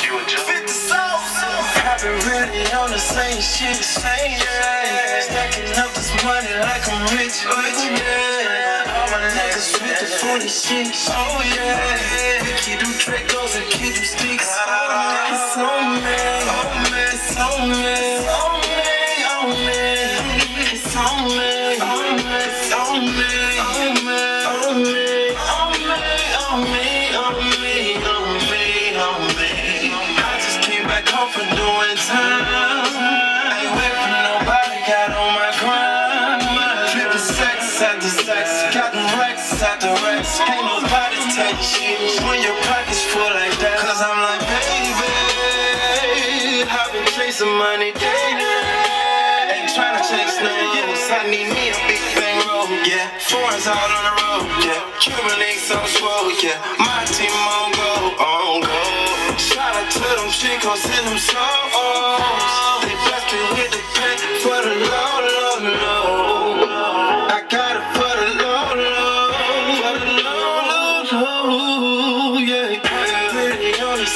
You a joke. 50 Sosa. I've been really on the same shit, same yeah. Stacking up this money like I'm rich, rich, yeah. All my niggas with the 40 shit, oh yeah. Keep them Dracos and keep them sticks. Oh, it's on me, oh man, it's on me, oh, on oh, me, on me. It's on me, on me, it's on me, on me, on me, on me, on me, after sex, got them racks after racks. Ain't nobody tell you shit when your pockets full like that. Cause I'm like, baby, I've been chasing money daily. Ain't tryna chase no hoes. I need me a big bang roll, yeah. Foreigns out on the road, yeah. Cuban links on swole, yeah. My team on go, on go. Shout out to them chicos and them souls. They blessed me with the pay for the low, low, low.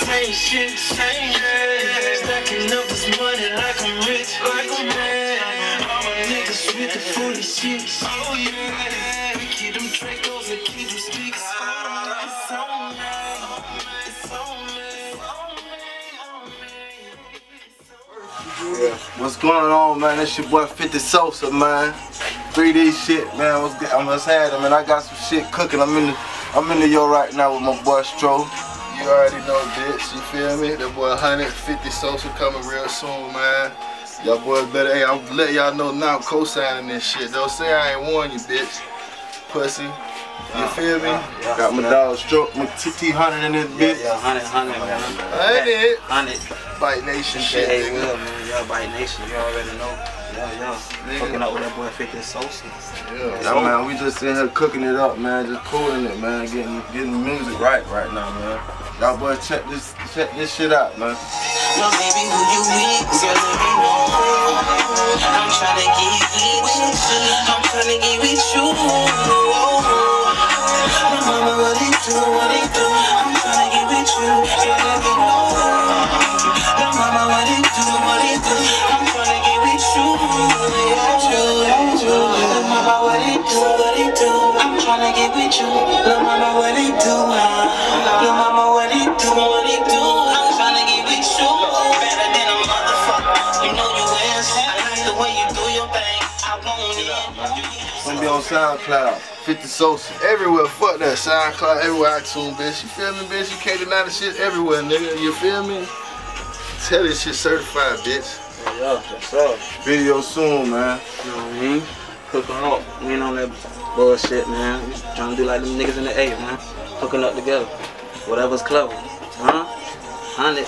Same shit, same yeah. Stacking up this money like I'm rich, like. All my niggas with the fully shit, oh yeah. We keep them Dracos and keep them sticks. On. What's going on, man? It's your boy 50 Sosa, man. 3D shit, man. What's good? I'm just had man. I got some shit cooking. I'm in the, I'm in the yo right now with my boy Stro. You already know, bitch. You feel me? That boy 150 Sosa coming real soon, man. Y'all boys better. Hey, I'm letting y'all know now I'm co-signing this shit. Don't say I ain't warn you, bitch. Pussy. You feel me? Got my dog Stro, my TT100 in this bitch. Yeah, hundred, hundred, man. Ain't it? Hundred. Bite Nation shit, Hey, nigga. Will, man. Y'all by nation. You already know. Yeah, yeah. Nigga. Fucking up with that boy 50 Sosa. Yeah. Yeah, man, we just sitting here cooking it up, man. Just cooling it, man. Getting getting music right right now, man. Y'all boys check this check this shit out, man. No, baby, who you with? Girl, let me know. I'm tryna get with you. I'm tryna get with you. What it do, what it do? I'm tryna get with you. Girl, let me know. I'm tryna get with you. Mama, what it do? I'm? Gonna be on SoundCloud. 50 Sosa. Everywhere, fuck that SoundCloud, everywhere iTunes, bitch. You feel me, bitch? You can't deny the shit everywhere, nigga. You feel me? Tell this shit certified, bitch. Yeah, that's up. Video soon, man. You know what I mean? Cooking up. We ain't on that bullshit, man. We trying to do like them niggas in the A, man. Hooking up together. Whatever's clever. Huh? Hundred.